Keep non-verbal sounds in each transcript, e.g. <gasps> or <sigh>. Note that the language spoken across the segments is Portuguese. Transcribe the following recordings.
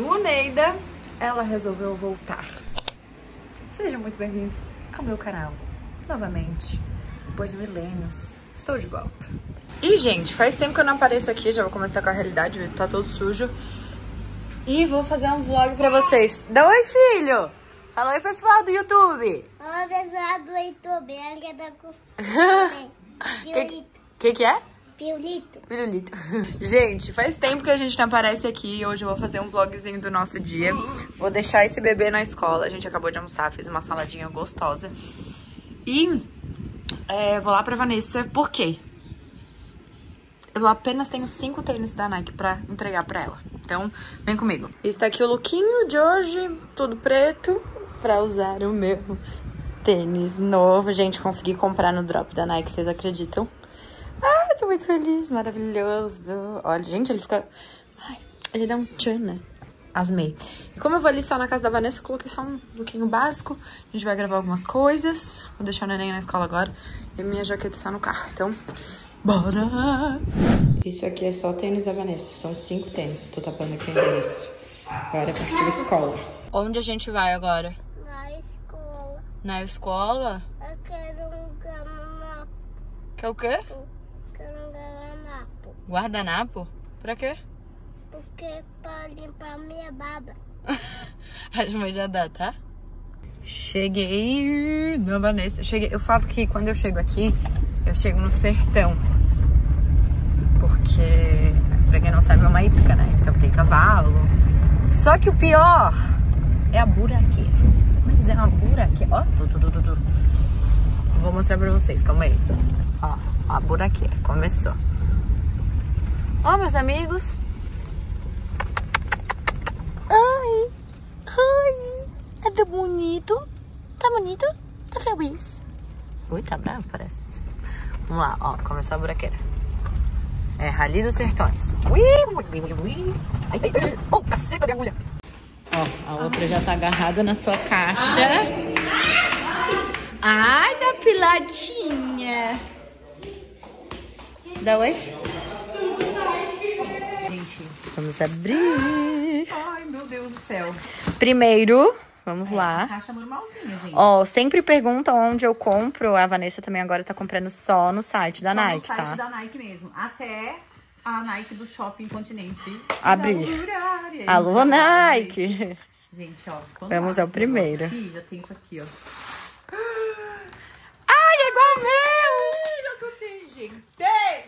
do Neida, ela resolveu voltar. Sejam muito bem-vindos ao meu canal, novamente, depois de milênios, estou de volta. E, gente, faz tempo que eu não apareço aqui, já vou começar com a realidade, tá todo sujo. E vou fazer um vlog pra vocês. Dá oi, filho! Fala oi, pessoal do YouTube! Olá, pessoal do YouTube. Ela tá com... Que, Piolito. que que é? Piolito. Pirulito. <laughs> Gente, faz tempo que a gente não aparece aqui. Hoje eu vou fazer um vlogzinho do nosso dia. Vou deixar esse bebê na escola. A gente acabou de almoçar, fez uma saladinha gostosa. E é, vou lá pra Vanessa. Por quê? Eu apenas tenho cinco tênis da Nike pra entregar pra ela. Então, vem comigo. Está aqui o lookinho de hoje, tudo preto, pra usar o meu tênis novo. Gente, consegui comprar no drop da Nike, vocês acreditam? Tô muito feliz, maravilhoso. Olha, gente, ele fica... Ai, ele dá um tchan, né? Asmei. E como eu vou ali só na casa da Vanessa, eu coloquei só um lookinho básico. A gente vai gravar algumas coisas. Vou deixar o neném na escola agora. E minha jaqueta tá no carro, então... Bora! Isso aqui é só tênis da Vanessa. São cinco tênis. Tô tapando aqui o endereço. Agora partiu a escola. Onde a gente vai agora? Na escola. Na escola? Eu quero um guardanapo. Que é o quê? Guardanapo. Guardanapo? Pra quê? Porque pra limpar minha baba. <laughs> As mães já dá, tá? Cheguei na Vanessa. Cheguei. Eu falo que quando eu chego aqui, eu chego no sertão. Porque, pra quem não sabe, é uma hípica, né? Então tem cavalo. Só que o pior é a buraqueira. Mas é uma buraqueira. Ó, tu, tu, tu, tu, tu. Vou mostrar pra vocês, calma aí. Ó, a buraqueira. Começou. Ó, meus amigos. Ai, ai, é tão bonito. Tá bonito? Tá feliz? Ui, tá bravo, parece. Vamos lá, ó, começou a buraqueira. É Rally dos Sertões. Ui, ui, ui, ui. Ai, ai, ai. Oh, caceta de agulha. Ó, a outra já tá agarrada na sua caixa. Ai, tá piladinha. Dá oi? Vamos abrir. Ai, meu Deus do céu. Primeiro, vamos lá. Caixa normalzinha, gente. Ó, sempre perguntam onde eu compro. A Vanessa também agora tá comprando só no site da Só Nike, no site tá? da Nike mesmo. Até a Nike do Shopping Continente. Abrir. aí, Alô, já Nike! Gente, ó. Vamos ao primeiro. Aqui, já tem isso aqui, ó. Ai, é igual meu! Eu assustei, gente.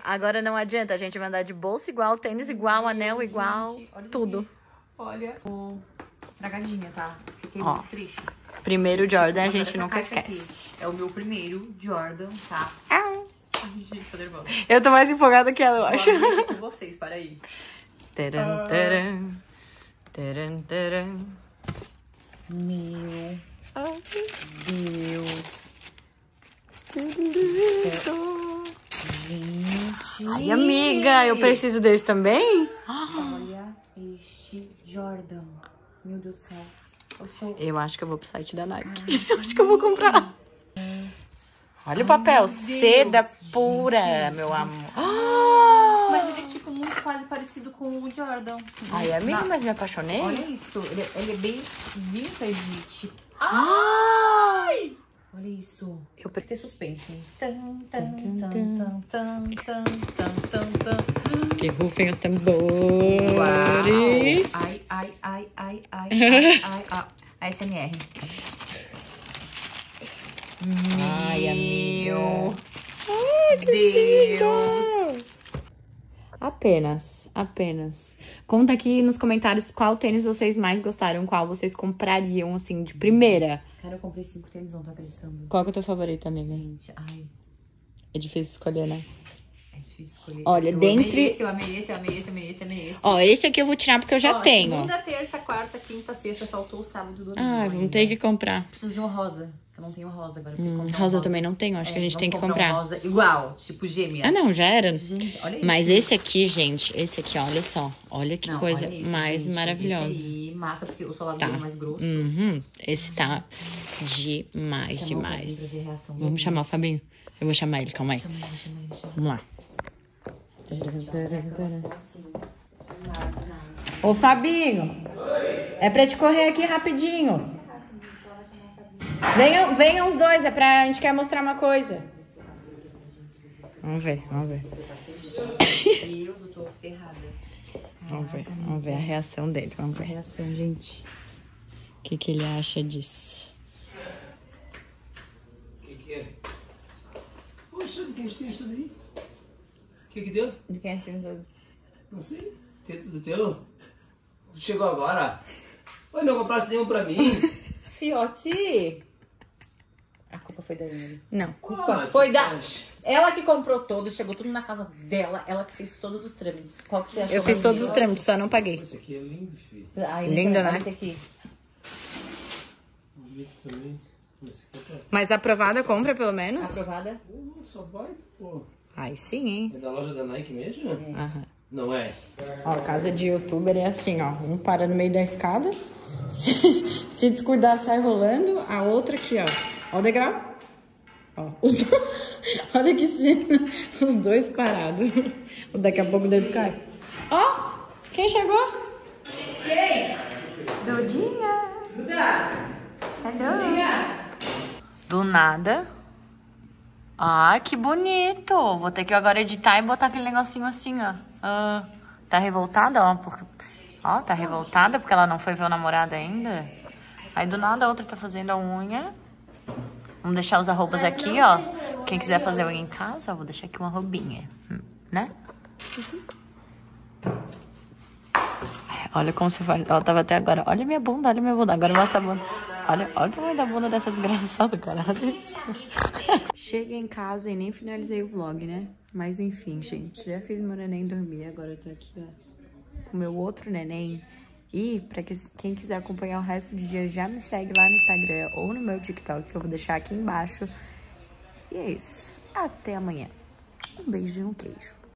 Agora não adianta, a gente vai andar de bolsa igual, tênis igual, anel igual, olha tudo. Olha. O... Estragadinha, tá? Fiquei Ó, muito triste. Primeiro Jordan a gente nunca caixa aqui esquece. É o meu primeiro Jordan, tá? Ai, gente, tô nervosa. Eu tô mais empolgada que ela, eu acho. aqui com vocês, para aí. Taran, taran, taran, taran. Meu Ai, Deus. Gente. Ai, amiga, eu preciso desse também? Olha este Jordan. Meu Deus do céu. Eu estou... Eu acho que eu vou pro site da Nike. <laughs> Eu acho que eu vou comprar. Olha o papel, seda pura, meu amor. Ah! <gasps> Mas ele é tipo muito quase parecido com o Jordan. Ai, amiga, Na- mas me apaixonei. Olha isso. Ele, ele é bem vintage, tipo... Ai! Olha isso. Eu Tem que ter suspense. hein? Tan, tan, Tum, tan, tum, tan, tan, tan, tan, tan, tan. Que rufem os Uau. tambores. Ai, ai, ai, ai, ai, ai, <laughs> ai, ai. ASMR. Ai. Meu Deus. Apenas, apenas. Conta aqui nos comentários qual tênis vocês mais gostaram, qual vocês comprariam, assim, de primeira. Cara, eu comprei cinco tênis, não tô acreditando. Qual que é o teu favorito, amiga? Gente, ai, É difícil escolher, né? É difícil escolher. Olha, eu dentre- Amei esse, eu amei esse, eu amei esse, eu amei esse, eu amei esse. Ó, esse aqui eu vou tirar porque eu já Ó, tenho. Segunda, terça, quarta, quinta, sexta, faltou o sábado domingo. Ah, vamos ter que comprar. Preciso de um rosa. Eu não tenho rosa agora. Hum, comprar um rosa eu também não tenho, acho que a É, gente tem que comprar. Um rosa igual, tipo gêmeas. Ah, não, já era. Gente, olha isso. Mas esse aqui, gente, esse aqui, olha só. Olha que Não, coisa olha esse, mais gente. maravilhosa. Esse aí mata porque o solado Tá. é mais grosso. Uhum, esse tá demais, Chamar o demais. Reação Vamos chamar o Fabinho? Eu vou chamar ele, calma aí. Chama ele, chama ele, chama Vamos lá. ele. Assim, nada, nada. Ô, Fabinho! É pra te correr aqui rapidinho. Venham, venham os dois, é pra. A gente quer mostrar uma coisa. Vamos ver, vamos ver. Deus, eu tô ferrada. Vamos ver, vamos ver a reação dele. Vamos ver a reação, gente. O que, que ele acha disso? O que, que é? Poxa, de quem tem isso daí? O que, que deu? De quem é esse todo? Não sei. Tem tudo teu? Chegou agora? Oi, não comprasse nenhum pra mim. <laughs> Fiote! A culpa foi da Emily. Não. culpa Ah, foi da. Ela que comprou todos, chegou tudo na casa dela, ela que fez todos os trâmites. Qual que você achou? Eu fiz todos os trâmites, só não paguei. Esse aqui é lindo, filho. Ai, Lindo, né? Esse aqui. Tá... Mas aprovada compra, pelo menos? Aprovada? Pô, só vai, pô. Ai, sim, hein? É da loja da Nike mesmo? Aham. Não é? Ó, casa de youtuber é assim, ó. Um para no meio da escada. <laughs> Se, se descuidar, sai rolando. A outra aqui, ó. Ó o degrau. Ó. Os <laughs> Olha que cena. Os dois parados. Daqui a pouco o dedo cai. Ó! Quem chegou? Quem? Dudinha. Duda. Hello. Do nada. Ah, que bonito. Vou ter que agora editar e botar aquele negocinho assim, ó. Ah, tá revoltada, ó. Porque... Ó, tá revoltada porque ela não foi ver o namorado ainda. Aí do nada a outra tá fazendo a unha. Vamos deixar os arrobas aqui, ó. Quem quiser fazer unha em casa, vou deixar aqui uma roubinha. Né? Ai, Olha como você faz. Ela tava até agora. Olha minha bunda, olha minha bunda. Agora mostra a bunda. Olha, olha o tamanho da bunda dessa desgraçada, cara. Cheguei em casa e nem finalizei o vlog, né? Mas enfim, gente. Já fiz meu neném dormir. Agora eu tô aqui, ó. Com meu outro neném. E pra que, quem quiser acompanhar o resto do dia, já me segue lá no Instagram ou no meu TikTok, que eu vou deixar aqui embaixo. E é isso. Até amanhã. Um beijo e um queijo.